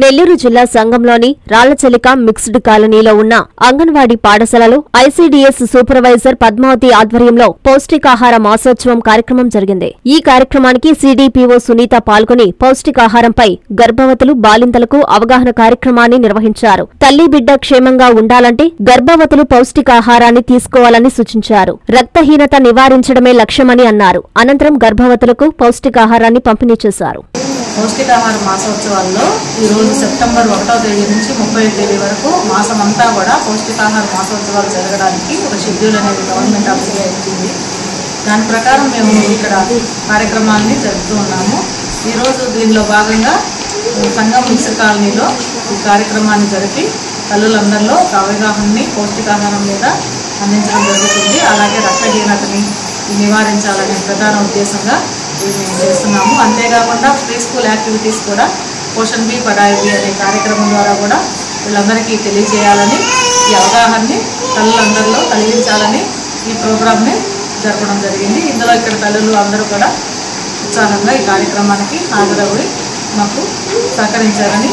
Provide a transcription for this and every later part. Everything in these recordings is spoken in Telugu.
నెల్లూరు జిల్లా సంఘంలోని రాళ్ళచెలిక మిక్స్డ్ కాలనీలో ఉన్న అంగన్వాడీ పాఠశాలలో ఐసీడీఎస్ సూపర్వైజర్ పద్మావతి ఆధ్వర్యంలో పౌష్టికాహార మాసోత్సవం కార్యక్రమం జరిగింది. ఈ కార్యక్రమానికి సీడీపీఓ సునీత పాల్గొని పౌష్టికాహారంపై గర్భవతులు బాలింతలకు అవగాహన కార్యక్రమాన్ని నిర్వహించారు. తల్లి బిడ్డ క్షేమంగా ఉండాలంటే గర్భవతులు పౌష్టికాహారాన్ని తీసుకోవాలని సూచించారు. రక్తహీనత నివారించడమే లక్ష్యమని అన్నారు. అనంతరం గర్భవతులకు పౌష్టికాహారాన్ని పంపిణీ చేశారు. పౌష్టికాహార మాసోత్సవాల్లో ఈరోజు సెప్టెంబర్ ఒకటో తేదీ నుంచి ముప్పై తేదీ వరకు మాసం అంతా కూడా పౌష్టికాహార మాసోత్సవాలు జరగడానికి ఒక షెడ్యూల్ అనేది గవర్నమెంట్ ఆఫ్ ఇండియా ఇచ్చింది. దాని ప్రకారం మేము ఇక్కడ కార్యక్రమాన్ని జరుపుతూ ఉన్నాము. ఈరోజు దీనిలో భాగంగా సంగం మిక్స్ కాలనీలో ఈ కార్యక్రమాన్ని జరిపి తల్లులందరిలో ఒక అవగాహనని పౌష్టికాహారం మీద అందించడం జరుగుతుంది. అలాగే రక్తహీనతని నివారించాలనే ప్రధాన ఉద్దేశంగా చేస్తున్నాము. అంతేకాకుండా ప్రీ స్కూల్ యాక్టివిటీస్ కూడా పోషన్ బి పడాయి బి అనే కార్యక్రమం ద్వారా కూడా వీళ్ళందరికీ తెలియజేయాలని ఈ అవగాహనని తల్లులందరిలో కలిగించాలని ఈ ప్రోగ్రామ్ని జరపడం జరిగింది. ఇందులో ఇక్కడ తల్లులు అందరూ కూడా ఉత్సాహంగా ఈ కార్యక్రమానికి హాజరవుడి మాకు సహకరించారని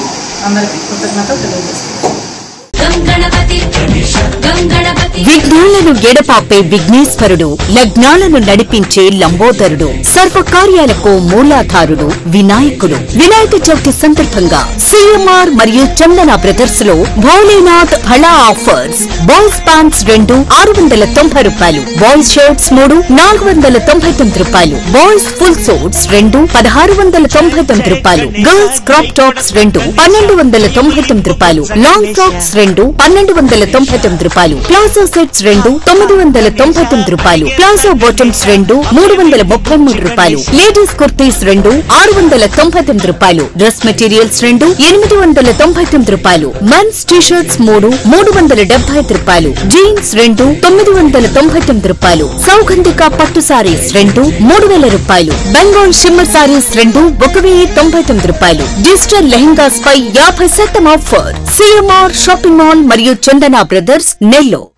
అందరికీ కృతజ్ఞతలు తెలియజేస్తున్నాను గంగణపతి విఘ్నాలను ఎడపాపే విఘ్నేశ్వరుడు లగ్నాలను నడిపించే లంబోదరుడు సర్వకార్యాలకు మూలాధారుడు వినాయకుడు. వినాయక చవితి సందర్భంగా సిఎంఆర్ మరియు చందన బ్రదర్స్లో భోలేనాథ్ హళా ఆఫర్స్. బాయ్స్ ప్యాంట్స్ రెండు ఆరు వందల తొంభై రూపాయలు. బాయ్స్ షర్ట్స్ మూడు నాలుగు వందల తొంభై తొమ్మిది రూపాయలు. బాయ్స్ ఫుల్ సూట్స్ రెండు పదహారు వందల తొంభై తొమ్మిది రూపాయలు. గర్ల్స్ క్రాప్ టాప్స్ రెండు పన్నెండు వందల తొంభై తొమ్మిది రూపాయలు. లాంగ్ ఫ్రాక్స్ రెండు పన్నెండు వందల తొంభై తొమ్మిది రూపాయలు. ప్లాజో సెట్స్ రెండు తొమ్మిది వందల తొంభై తొమ్మిది రూపాయలు. ప్లాజో బాటమ్స్ రెండు మూడు వందల ముప్పై మూడు రూపాయలు. లేడీస్ కుర్తీస్ రెండు ఆరు వందల తొంభై తొమ్మిది రూపాయలు. డ్రెస్ మెటీరియల్స్ రెండు ఎనిమిది వందల తొంభై తొమ్మిది రూపాయలు. మెన్స్ టీ షర్ట్స్ మూడు మూడు వందల డెబ్బై ఐదు రూపాయలు. జీన్స్ రెండు తొమ్మిది వందల తొంభై తొమ్మిది రూపాయలు. సౌగంధిక పట్టు సారీస్ రెండు మూడు వేల రూపాయలు. బెంగాల్ షిమ్మర్ సారీస్ రెండు ఒక వెయ్యి తొంభై తొమ్మిది రూపాయలు. డిజిటల్ లెహంగాస్ పై యాభై శాతం ఆఫర్. సిఎంఆర్ షాపింగ్ మాల్ మరియు చందన బ్రదర్స్ నెల్లో